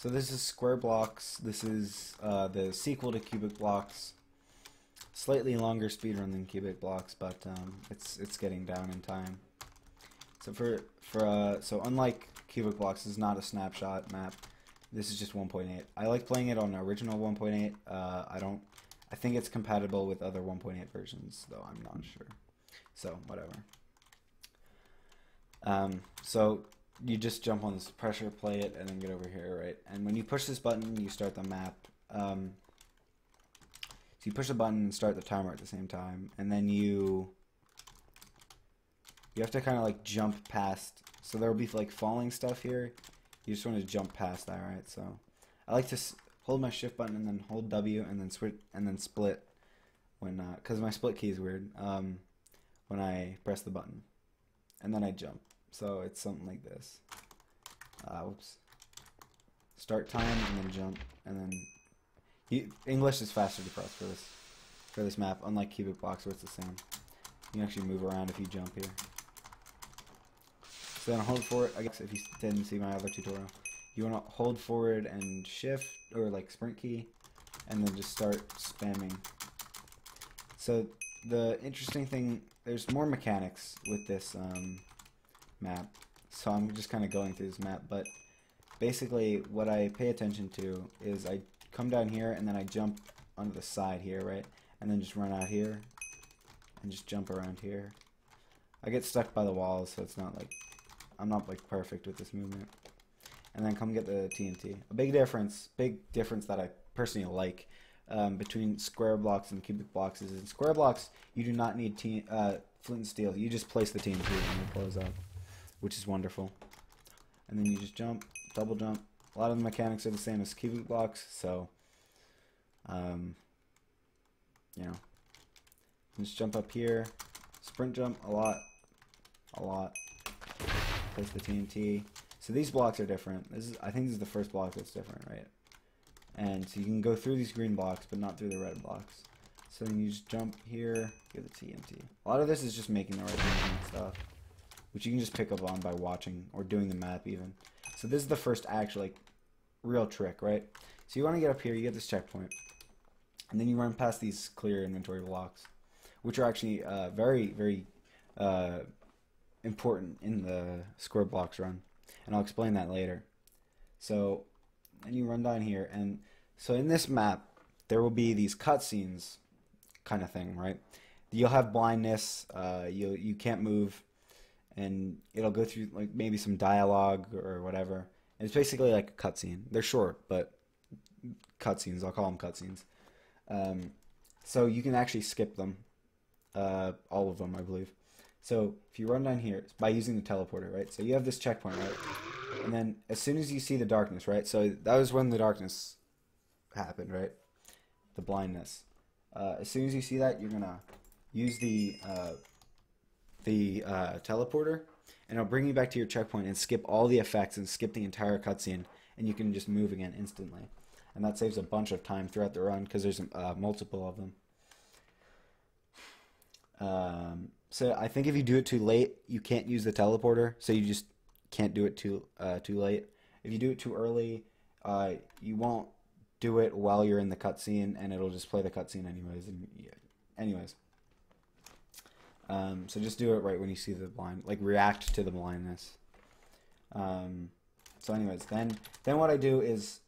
So this is Square Blocks. This is uh, the sequel to Cubic Blocks. Slightly longer speedrun than Cubic Blocks, but um, it's it's getting down in time. So for for uh, so unlike Cubic Blocks, this is not a snapshot map. This is just 1.8. I like playing it on original 1.8. Uh, I don't. I think it's compatible with other 1.8 versions, though I'm not sure. So whatever. Um, so you just jump on this pressure plate, and then get over here, right? And when you push this button, you start the map. Um, so you push the button and start the timer at the same time, and then you you have to kind of like jump past. So there will be like falling stuff here. You just want to jump past that, right? So I like to hold my shift button and then hold W and then switch and then split when because uh, my split key is weird. Um, when I press the button, and then I jump. So it's something like this. Uh, whoops. Start time and then jump and then you, English is faster to press for this for this map, unlike cubic blocks where it's the same. You can actually move around if you jump here. So then hold forward. I guess if you didn't see my other tutorial, you want to hold forward and shift or like sprint key, and then just start spamming. So the interesting thing, there's more mechanics with this um, map. So I'm just kind of going through this map, but basically what I pay attention to is I come down here and then I jump onto the side here, right? And then just run out here and just jump around here. I get stuck by the walls, so it's not like I'm not like perfect with this movement. And then come get the TNT. A big difference, big difference that I personally like um, between square blocks and cubic blocks is in square blocks you do not need t uh, flint and steel. You just place the TNT and it blows up which is wonderful. And then you just jump, double jump. A lot of the mechanics are the same as cubic blocks, so um, you know, just jump up here, sprint jump a lot, a lot. Place the TNT. So these blocks are different. This is, I think this is the first block that's different, right? And so you can go through these green blocks, but not through the red blocks. So then you just jump here, get the TNT. A lot of this is just making the right and stuff which you can just pick up on by watching or doing the map even. So this is the first actual like real trick, right? So you want to get up here, you get this checkpoint, and then you run past these clear inventory blocks, which are actually uh, very, very uh, important in the square blocks run, and I'll explain that later. So, and you run down here, and so in this map, there will be these cutscenes, kind of thing, right? You'll have blindness, uh, you you can't move, and it'll go through like maybe some dialogue or whatever. And it's basically like a cutscene. They're short, but cutscenes. I'll call them cutscenes. Um, so you can actually skip them, uh, all of them, I believe. So if you run down here by using the teleporter, right? So you have this checkpoint, right? And then as soon as you see the darkness, right? So that was when the darkness happened, right? The blindness. Uh, as soon as you see that, you're gonna use the uh, the uh, teleporter, and it'll bring you back to your checkpoint and skip all the effects and skip the entire cutscene, and you can just move again instantly. And that saves a bunch of time throughout the run because there's uh, multiple of them. Um, so I think if you do it too late, you can't use the teleporter, so you just can't do it too uh, too late. If you do it too early, uh, you won't do it while you're in the cutscene, and it'll just play the cutscene anyways. And yeah, anyways. Um, so just do it right when you see the blind, like react to the blindness. Um, so anyways, then then what I do is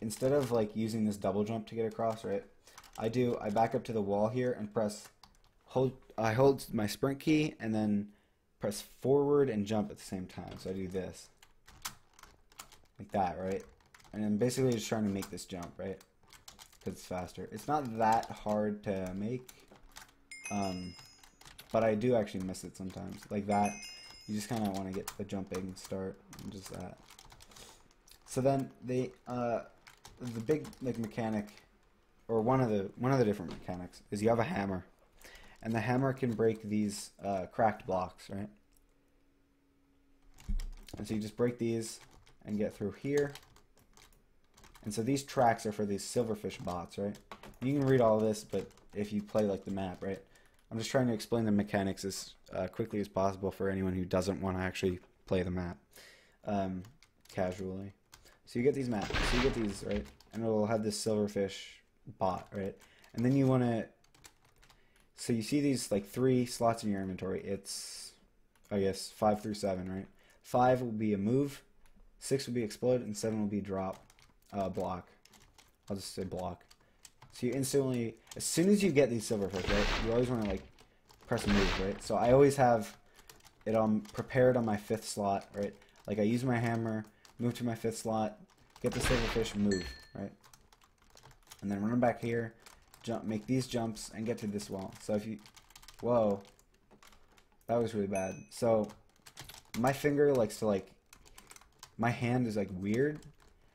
instead of like using this double jump to get across, right? I do I back up to the wall here and press hold I hold my sprint key and then press forward and jump at the same time. So I do this like that, right? And I'm basically just trying to make this jump, right? Because it's faster. It's not that hard to make. Um, but I do actually miss it sometimes. Like that, you just kind of want to get the jumping start, and just that. So then the uh, the big like mechanic, or one of the one of the different mechanics is you have a hammer, and the hammer can break these uh, cracked blocks, right? And so you just break these and get through here. And so these tracks are for these silverfish bots, right? You can read all this, but if you play like the map, right? I'm just trying to explain the mechanics as uh, quickly as possible for anyone who doesn't want to actually play the map um, casually. So you get these maps. So you get these, right? And it'll have this silverfish bot, right? And then you want to. So you see these like three slots in your inventory. It's, I guess, five through seven, right? Five will be a move, six will be explode, and seven will be drop, uh, block. I'll just say block. So you instantly, as soon as you get these silverfish, right? You always want to like press move, right? So I always have it on prepared on my fifth slot, right? Like I use my hammer, move to my fifth slot, get the silverfish, move, right? And then run back here, jump, make these jumps, and get to this wall. So if you, whoa, that was really bad. So my finger likes to like, my hand is like weird,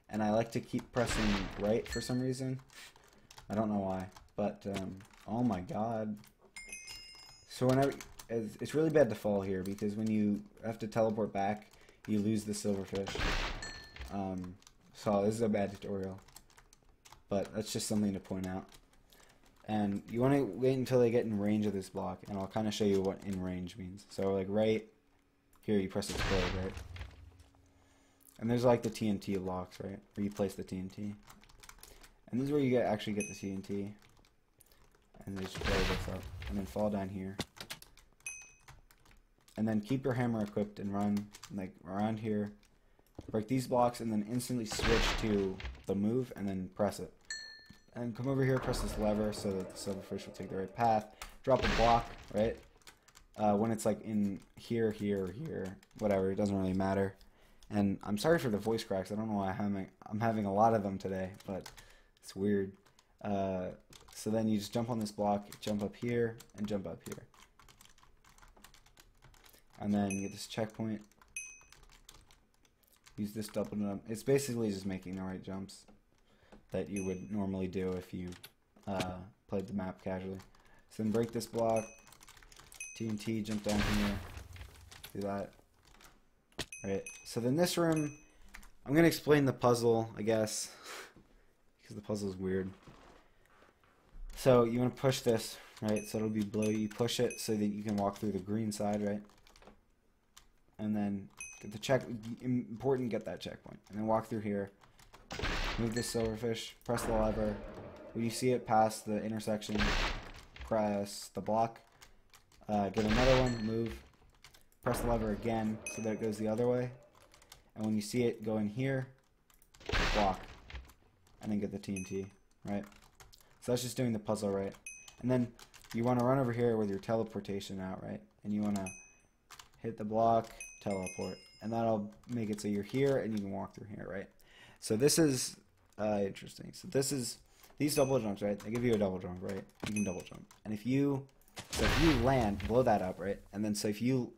and I like to keep pressing right for some reason. I don't know why, but um, oh my god. So whenever it's really bad to fall here because when you have to teleport back, you lose the silverfish. Um, so this is a bad tutorial, but that's just something to point out. And you want to wait until they get in range of this block, and I'll kind of show you what in range means. So like right here, you press explode, right? And there's like the TNT locks, right? Where you place the TNT. And this is where you get actually get the TNT. And just blow this up. And then fall down here. And then keep your hammer equipped and run like around here. Break these blocks and then instantly switch to the move and then press it. And come over here, press this lever so that the silverfish will take the right path. Drop a block, right? Uh, when it's like in here, here, here, whatever, it doesn't really matter. And I'm sorry for the voice cracks. I don't know why I'm having, I'm having a lot of them today, but it's weird. Uh, so then you just jump on this block, jump up here, and jump up here. And then you get this checkpoint. Use this double jump. It's basically just making the right jumps that you would normally do if you uh, played the map casually. So then break this block. TNT, jump down here. Do that. Alright, so then this room, I'm going to explain the puzzle, I guess, because the puzzle is weird. So you want to push this, right? So it'll be below you. Push it so that you can walk through the green side, right? And then get the check. Important, get that checkpoint, and then walk through here. Move this silverfish. Press the lever. When you see it pass the intersection, press the block. Uh, get another one. Move. Press the lever again so that it goes the other way. And when you see it go in here, block. And then get the TNT, right? So that's just doing the puzzle right. And then you want to run over here with your teleportation out, right? And you want to hit the block, teleport. And that'll make it so you're here and you can walk through here, right? So this is uh, interesting. So this is, these double jumps, right? They give you a double jump, right? You can double jump. And if you, so if you land, blow that up, right? And then so if you,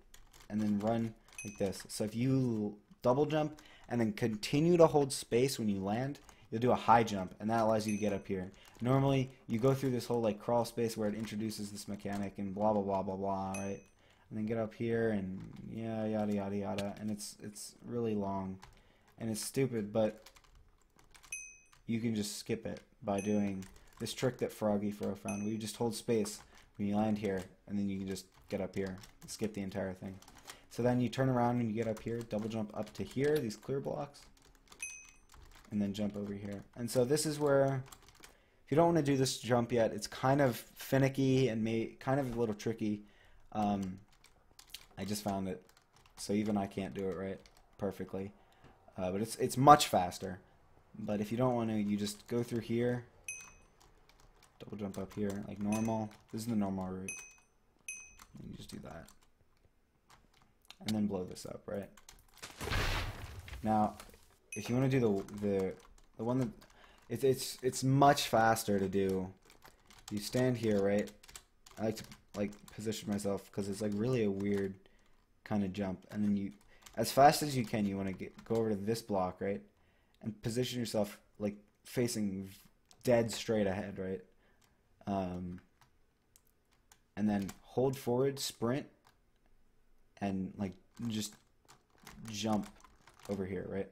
and then run like this. So if you double jump and then continue to hold space when you land, you'll do a high jump, and that allows you to get up here. Normally, you go through this whole like crawl space where it introduces this mechanic and blah blah blah blah blah, right? And then get up here and yeah, yada yada yada, and it's it's really long, and it's stupid, but you can just skip it by doing this trick that Froggy Fro found, where you just hold space when you land here, and then you can just get up here, skip the entire thing. So then you turn around and you get up here, double jump up to here, these clear blocks, and then jump over here. And so this is where, if you don't want to do this jump yet, it's kind of finicky and may kind of a little tricky. Um, I just found it, so even I can't do it right perfectly. Uh, but it's it's much faster. But if you don't want to, you just go through here, double jump up here like normal. This is the normal route. And you just do that, and then blow this up, right? Now, if you want to do the the the one that it's it's it's much faster to do. You stand here, right? I like to like position myself because it's like really a weird kind of jump, and then you, as fast as you can, you want to get go over to this block, right, and position yourself like facing dead straight ahead, right, um, and then hold forward, sprint, and like just jump over here, right?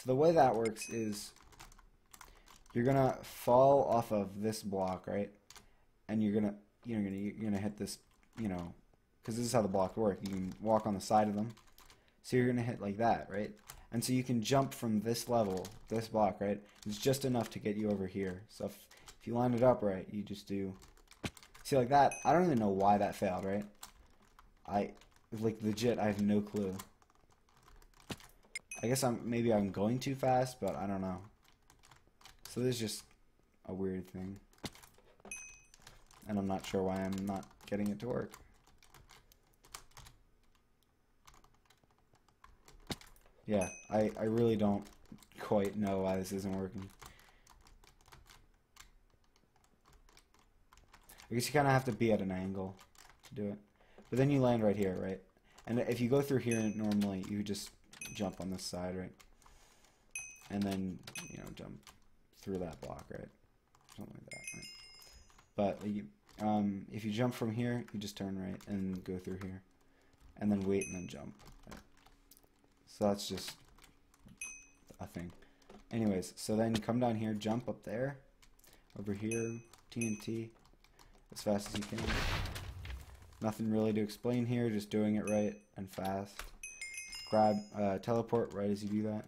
So the way that works is you're gonna fall off of this block, right? And you're gonna you're gonna you're gonna hit this, you know, because this is how the blocks work. You can walk on the side of them. So you're gonna hit like that, right? And so you can jump from this level, this block, right? It's just enough to get you over here. So if, if you line it up right, you just do, see like that. I don't even know why that failed, right? I, like legit, I have no clue. I guess I'm, maybe I'm going too fast, but I don't know. So this is just a weird thing. And I'm not sure why I'm not getting it to work. Yeah, I, I really don't quite know why this isn't working. I guess you kind of have to be at an angle to do it. But then you land right here, right? And if you go through here normally, you just jump on this side, right? And then, you know, jump through that block, right? Something like that, right? But you, um, if you jump from here, you just turn right and go through here. And then wait and then jump. Right? So that's just a thing. Anyways, so then you come down here, jump up there, over here, TNT, as fast as you can. Nothing really to explain here, just doing it right and fast. Grab, uh, teleport right as you do that.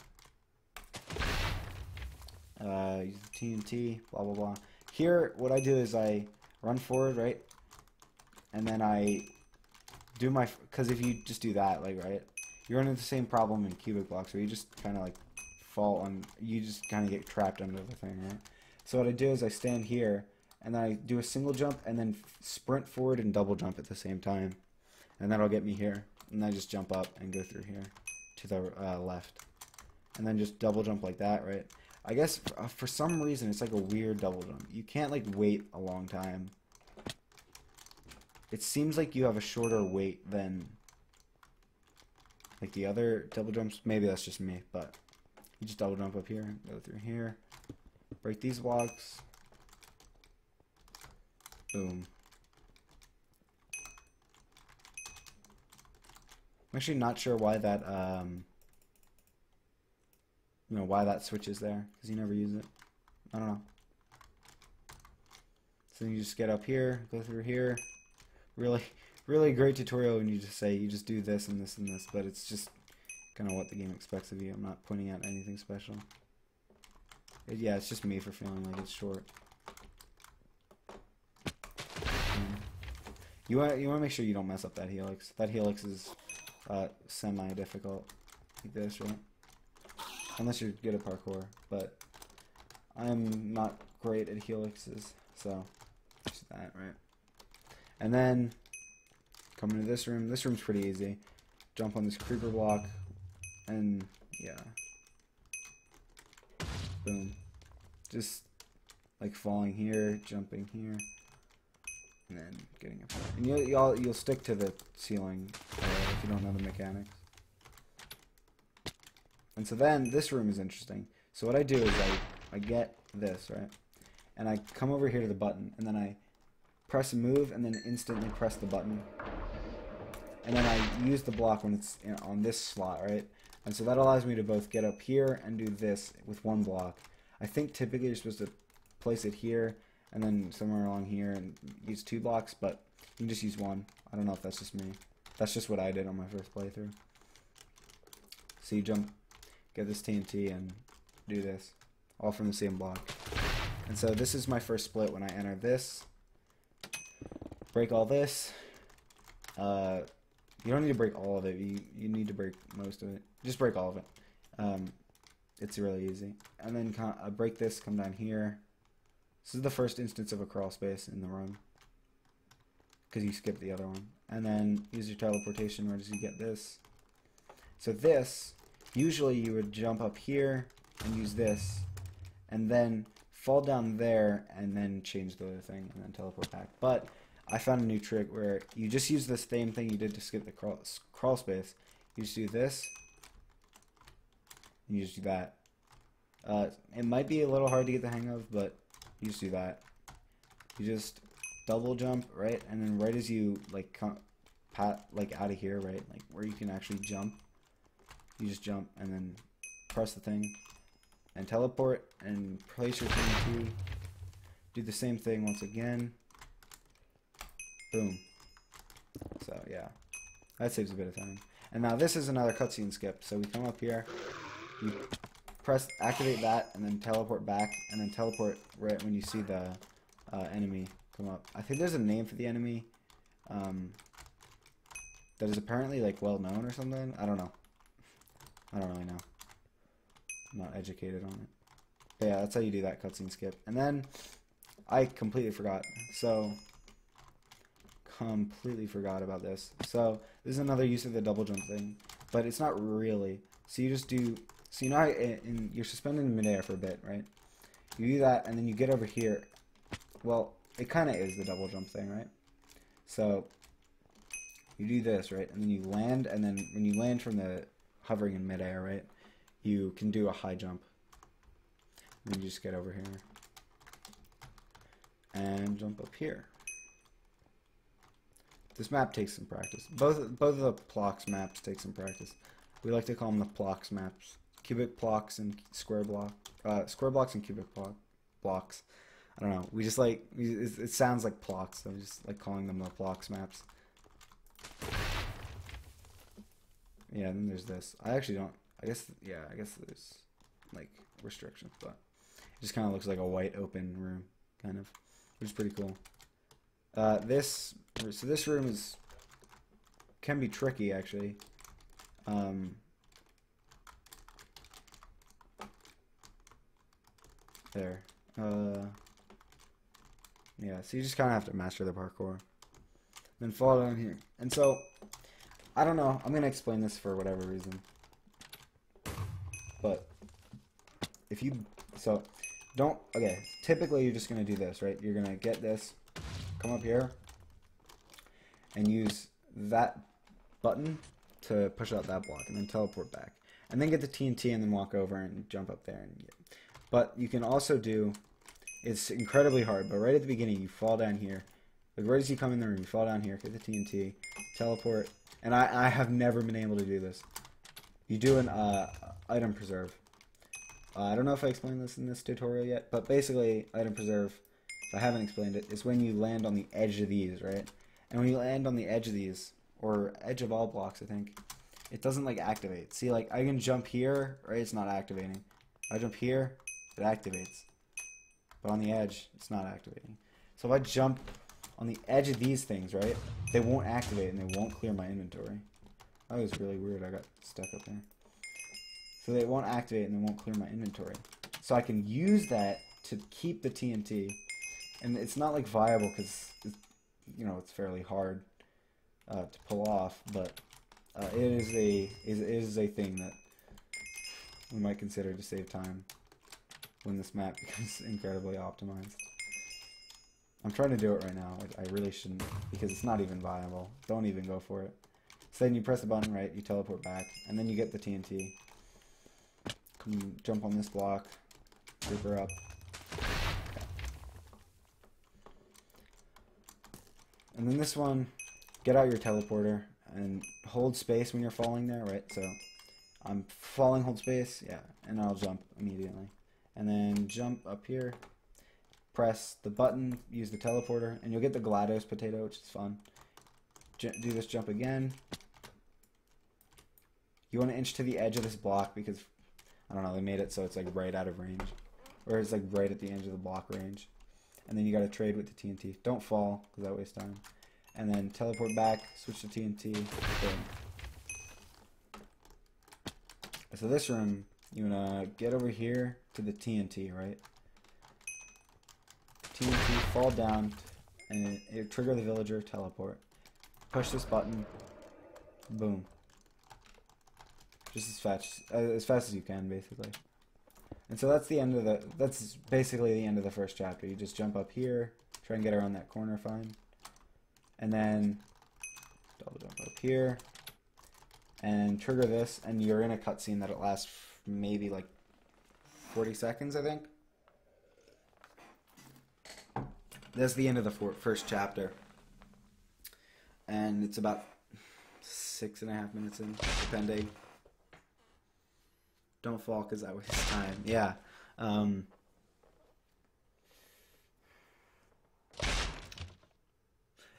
Uh, use the TNT, blah blah blah. Here, what I do is I run forward, right? And then I do my, because if you just do that, like, right? You run into the same problem in cubic blocks where you just kind of like fall on, you just kind of get trapped under the thing, right? So what I do is I stand here and then I do a single jump and then sprint forward and double jump at the same time. And that'll get me here. And I just jump up and go through here to the uh, left. And then just double jump like that, right? I guess for, uh, for some reason it's like a weird double jump. You can't like wait a long time. It seems like you have a shorter wait than like the other double jumps. Maybe that's just me, but you just double jump up here, and go through here, break these blocks, Boom. I'm actually not sure why that, um, you know, why that switch is there, because you never use it. I don't know. So you just get up here, go through here. Really, really great tutorial when you just say you just do this and this and this, but it's just kind of what the game expects of you. I'm not pointing out anything special. It, yeah, it's just me for feeling like it's short. You want you want to make sure you don't mess up that helix. That helix is uh, semi difficult, like this, right? Unless you're good at parkour, but I'm not great at helixes, so just that, right? And then come into this room. This room's pretty easy. Jump on this creeper block, and yeah, boom. Just like falling here, jumping here and then getting it. And you'll, you'll, you'll stick to the ceiling you don't know the mechanics. And so then this room is interesting. So what I do is I, I get this, right? And I come over here to the button, and then I press move, and then instantly press the button. And then I use the block when it's know, on this slot, right? And so that allows me to both get up here and do this with one block. I think typically you're supposed to place it here and then somewhere along here and use two blocks, but you can just use one. I don't know if that's just me. That's just what I did on my first playthrough. So you jump, get this TNT, and do this. All from the same block. And so this is my first split when I enter this. Break all this. Uh, you don't need to break all of it. You, you need to break most of it. Just break all of it. Um, it's really easy. And then uh, break this, come down here. This is the first instance of a crawl space in the room. Because you skipped the other one. And then use your teleportation where does you get this. So this, usually you would jump up here and use this. And then fall down there and then change the other thing and then teleport back. But I found a new trick where you just use the same thing you did to skip the crawl, crawl space. You just do this. And you just do that. Uh, it might be a little hard to get the hang of, but you just do that. You just double jump, right? And then right as you, like, come, pat, like, out of here, right? Like, where you can actually jump. You just jump and then press the thing. And teleport and place your TNT. Do the same thing once again. Boom. So, yeah. That saves a bit of time. And now this is another cutscene skip. So we come up here, you press activate that, and then teleport back, and then teleport right when you see the uh, enemy come up. I think there's a name for the enemy um, that is apparently like well known or something. I don't know. I don't really know. I'm not educated on it. But yeah, that's how you do that cutscene skip. And then I completely forgot. So completely forgot about this. So this is another use of the double jump thing, but it's not really. So you just do. So you know in, you're suspended in midair for a bit, right? You do that, and then you get over here. Well, it kind of is the double jump thing, right? So you do this, right? And then you land, and then when you land from the hovering in midair, right? You can do a high jump. And then you just get over here and jump up here. This map takes some practice. Both both of the Plox maps take some practice. We like to call them the Plox maps. Cubic blocks and square block, uh, square blocks and cubic block blocks. I don't know. We just like it, it sounds like Plox, so we just like calling them the Plox maps. Yeah, and then there's this. I actually don't. I guess yeah. I guess there's like restrictions, but it just kind of looks like a white open room, kind of, which is pretty cool. Uh, this so this room is can be tricky actually. Um, there. Uh, yeah, so you just kind of have to master the parkour. Then fall down here. And so, I don't know. I'm going to explain this for whatever reason. But, if you, so, don't, okay, typically you're just going to do this, right? You're going to get this, come up here, and use that button to push out that block, and then teleport back. And then get the TNT and then walk over and jump up there. And get, but you can also do, it's incredibly hard, but right at the beginning you fall down here. Like where does he come in the room, you fall down here, get the TNT, teleport, and I, I have never been able to do this. You do an uh, item preserve. Uh, I don't know if I explained this in this tutorial yet, but basically, item preserve, if I haven't explained it, is when you land on the edge of these, right? And when you land on the edge of these, or edge of all blocks, I think, it doesn't like activate. See, like I can jump here, right? It's not activating. I jump here, it activates. But on the edge, it's not activating. So if I jump on the edge of these things, right, they won't activate and they won't clear my inventory. That was really weird. I got stuck up there. So they won't activate and they won't clear my inventory. So I can use that to keep the TNT. And it's not like viable because you know, it's fairly hard uh, to pull off, but uh, it is a is, is a thing that we might consider to save time when this map becomes incredibly optimized. I'm trying to do it right now. I, I really shouldn't because it's not even viable. Don't even go for it. So then you press the button, right? You teleport back, and then you get the TNT. Come jump on this block, creeper up, And then this one, get out your teleporter and hold space when you're falling there, right? So I'm falling, hold space, yeah, and I'll jump immediately. And then jump up here, press the button, use the teleporter, and you'll get the GLaDOS potato, which is fun. J do this jump again. You want to inch to the edge of this block because, I don't know, they made it so it's like right out of range. Or it's like right at the edge of the block range and then you got to trade with the TNT. Don't fall, because that wastes time. And then teleport back, switch to TNT. Boom. So this room, you wanna get over here to the TNT, right? TNT, fall down, and it, trigger the villager, teleport. Push this button, boom. Just as fast, uh, as fast as you can, basically. And so that's the end of the, that's basically the end of the first chapter. You just jump up here, try and get around that corner fine. And then double jump up here and trigger this and you're in a cutscene that'll last maybe like 40 seconds, I think. That's the end of the first chapter. And it's about six and a half minutes in, depending. Don't fall because I waste time. Yeah. Um,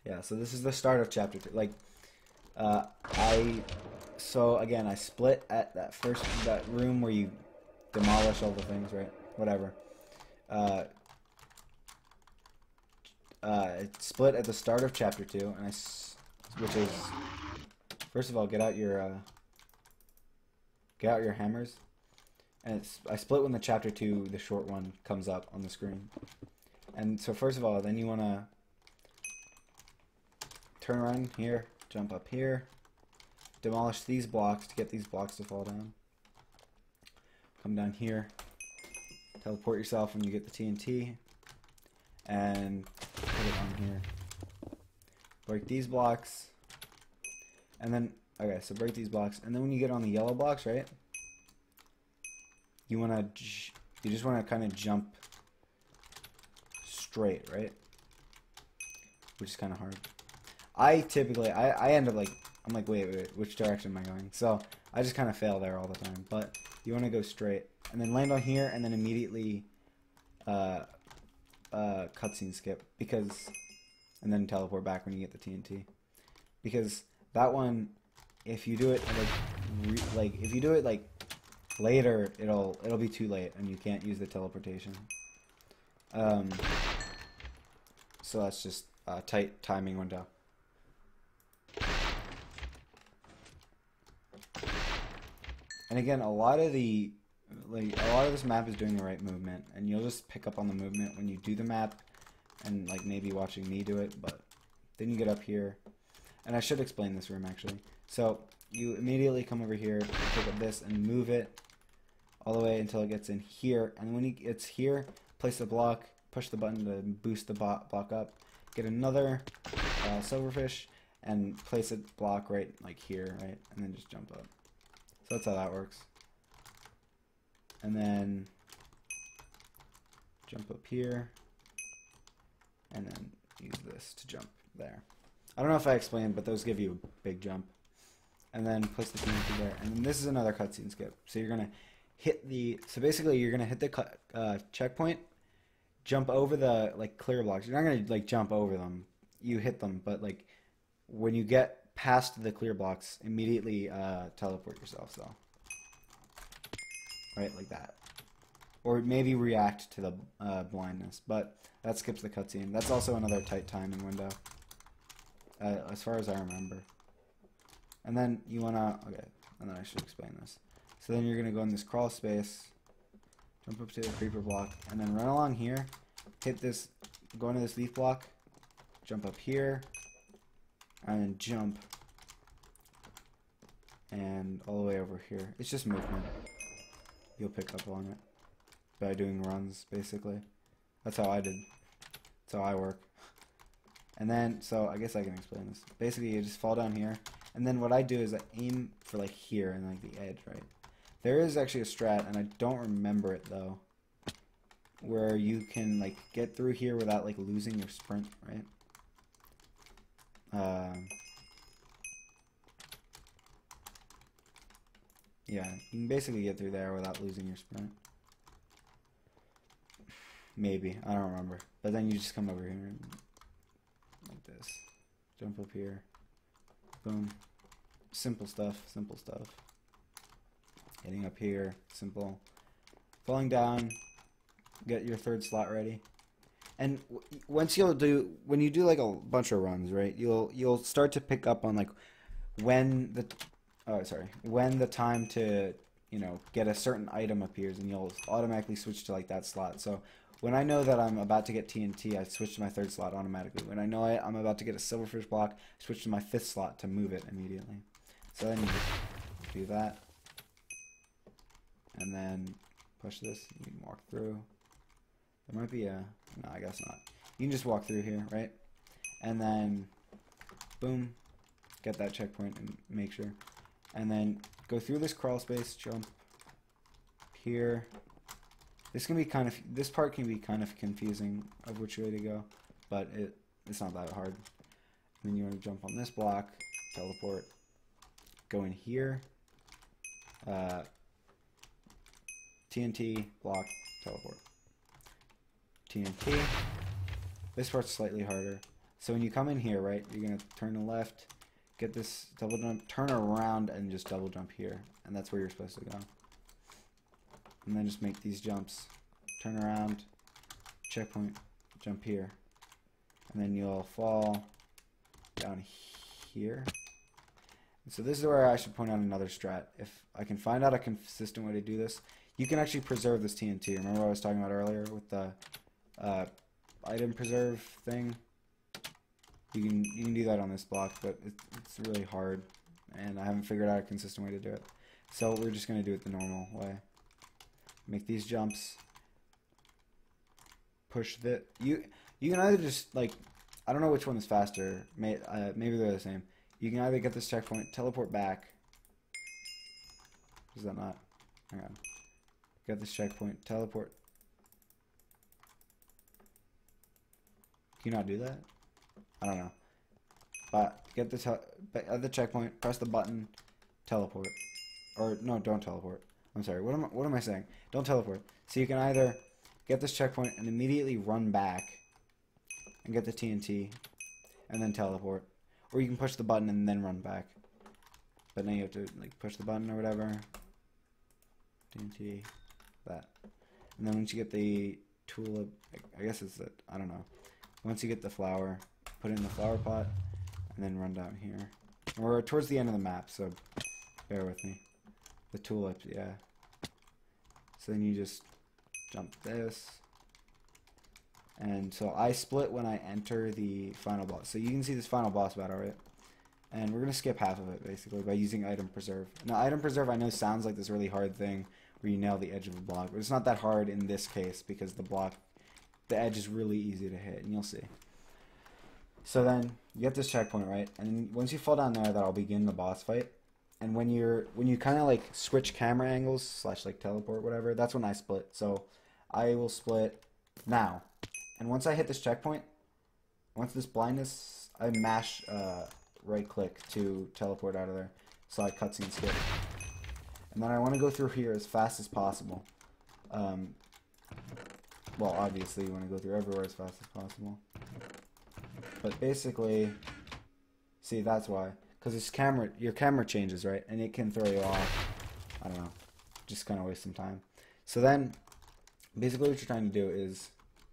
yeah. So this is the start of chapter two. Like, uh, I so again, I split at that first that room where you demolish all the things, right? Whatever. Uh, uh, it split at the start of chapter two, and I, which is first of all, get out your uh, get out your hammers, and it's I split when the chapter two, the short one, comes up on the screen, and so first of all, then you wanna turn around here, jump up here, demolish these blocks to get these blocks to fall down. Come down here, teleport yourself when you get the TNT, and put it on here. Break these blocks, and then okay, so break these blocks, and then when you get on the yellow blocks, right? You wanna, you just wanna kind of jump straight, right? Which is kind of hard. I typically, I, I end up like, I'm like, wait, wait, which direction am I going? So I just kind of fail there all the time. But you want to go straight, and then land on here, and then immediately, uh, uh, cutscene skip because, and then teleport back when you get the TNT, because that one, if you do it like, like if you do it like later, it'll it'll be too late, and you can't use the teleportation. Um, so that's just a tight timing window. And again, a lot of the like a lot of this map is doing the right movement, and you'll just pick up on the movement when you do the map, and like maybe watching me do it. But then you get up here, and I should explain this room actually. So you immediately come over here, pick up this, and move it all the way until it gets in here. And when it's here, place the block, push the button to boost the block up, get another uh, silverfish, and place a block right like here, right, and then just jump up. So that's how that works. And then jump up here, and then use this to jump there. I don't know if I explained, but those give you a big jump. And then place the TNT there. And then this is another cutscene skip. So you're gonna hit the. So basically, you're gonna hit the uh, checkpoint, jump over the like clear blocks. You're not gonna like jump over them. You hit them, but like when you get past the clear blocks, immediately uh, teleport yourself. So right like that, or maybe react to the uh, blindness. But that skips the cutscene. That's also another tight timing window, uh, as far as I remember. And then you wanna okay, and then I should explain this. So then you're gonna go in this crawl space, jump up to the creeper block, and then run along here, hit this, go into this leaf block, jump up here, and jump, and all the way over here. It's just movement. You'll pick up on it by doing runs, basically. That's how I did. That's how I work. And then, so I guess I can explain this. Basically, you just fall down here, and then what I do is I aim for like here and like the edge, right? There is actually a strat, and I don't remember it though, where you can like get through here without like losing your sprint, right? Um, yeah, you can basically get through there without losing your sprint. Maybe I don't remember, but then you just come over here like this, jump up here, boom, simple stuff, simple stuff. Getting up here, simple. Falling down, get your third slot ready. And once you'll do, when you do like a bunch of runs, right? You'll you'll start to pick up on like when the, oh sorry, when the time to you know get a certain item appears, and you'll automatically switch to like that slot. So when I know that I'm about to get TNT, I switch to my third slot automatically. When I know I, I'm about to get a silverfish block, I switch to my fifth slot to move it immediately. So then you just do that and then push this. You can walk through. There might be a no, I guess not. You can just walk through here, right? And then boom, get that checkpoint and make sure. And then go through this crawl space, jump here. This can be kind of this part can be kind of confusing of which way to go, but it it's not that hard. And then you want to jump on this block, teleport, go in here. Uh, TNT, block, teleport. TNT. This part's slightly harder. So when you come in here, right, you're gonna turn to left, get this double jump, turn around, and just double jump here. And that's where you're supposed to go. And then just make these jumps. Turn around, checkpoint, jump here. And then you'll fall down here. So this is where I should point out another strat. If I can find out a consistent way to do this, you can actually preserve this TNT. Remember what I was talking about earlier with the uh, item preserve thing? You can you can do that on this block, but it, it's really hard, and I haven't figured out a consistent way to do it. So we're just gonna do it the normal way. Make these jumps. Push the you you can either just like I don't know which one is faster. May, uh, maybe they're the same. You can either get this checkpoint, teleport back. Is that not? Hang on. Get this checkpoint, teleport. You not do that? I don't know. But get this at the checkpoint, press the button, teleport. Or no, don't teleport. I'm sorry. What am I, what am I saying? Don't teleport. So you can either get this checkpoint and immediately run back and get the TNT and then teleport, or you can push the button and then run back. But now you have to like push the button or whatever. TNT, that, and then once you get the tulip, I guess it's that I don't know. Once you get the flower, put it in the flower pot, and then run down here. We're towards the end of the map, so bear with me. The tulips, yeah. So then you just jump this. And so I split when I enter the final boss. So you can see this final boss battle, right? And we're going to skip half of it, basically, by using item preserve. Now, item preserve I know sounds like this really hard thing where you nail the edge of a block. But it's not that hard in this case because the block, the edge is really easy to hit. And you'll see. So then you get this checkpoint, right? And once you fall down there, that'll begin the boss fight. And when you're when you kind of like switch camera angles slash like teleport whatever, that's when I split. So I will split now. And once I hit this checkpoint, once this blindness, I mash uh, right click to teleport out of there. So I cutscene skip. And then I want to go through here as fast as possible. Um, well, obviously you want to go through everywhere as fast as possible. But basically, see, that's why. Because this camera, your camera changes, right? And it can throw you off. I don't know. Just kind of waste some time. So then, basically what you're trying to do is,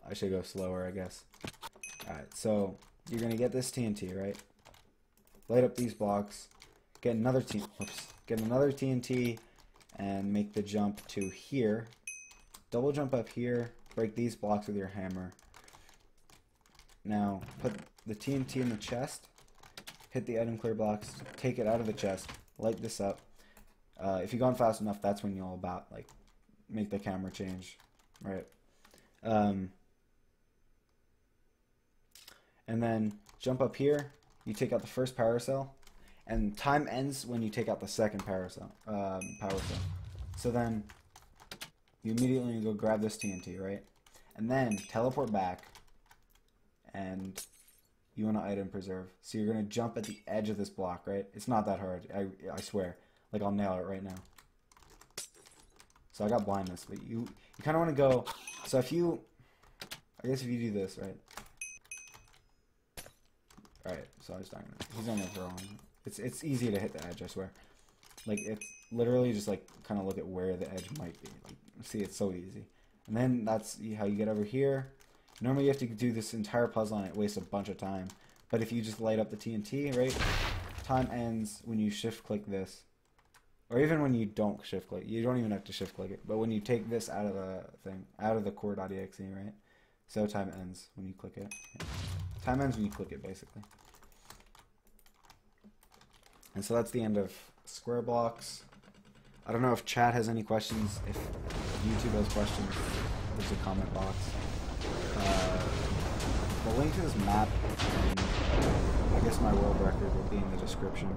I should go slower, I guess. Alright, so you're going to get this TNT, right? Light up these blocks. Get another T, oops, get another TNT and make the jump to here. Double jump up here, break these blocks with your hammer. Now, put the TNT in the chest, hit the item clear blocks, take it out of the chest, light this up. Uh, if you've gone fast enough, that's when you'll about like make the camera change, right? Um, and then jump up here. You take out the first power cell, and time ends when you take out the second power cell. Um, power cell. So then you immediately go grab this TNT, right? And then teleport back, and you want to item preserve. So you're going to jump at the edge of this block, right? It's not that hard, I, I swear. Like, I'll nail it right now. So I got blindness, but you, you kind of want to go... So if you... I guess if you do this, right? Alright, so I was talking He's on the throwing. It's, it's easy to hit the edge, I swear. Like, it's literally just, like, kind of look at where the edge might be. Like, see, it's so easy. And then that's how you get over here. Normally you have to do this entire puzzle and it wastes a bunch of time. But if you just light up the TNT, right, time ends when you shift click this. Or even when you don't shift click. You don't even have to shift click it. But when you take this out of the thing, out of the core.exe, right? So time ends when you click it. Yeah. Time ends when you click it, basically. And so that's the end of square blocks. I don't know if chat has any questions. If YouTube has questions, there's a comment box. Uh, the link to this map and I guess my world record will be in the description.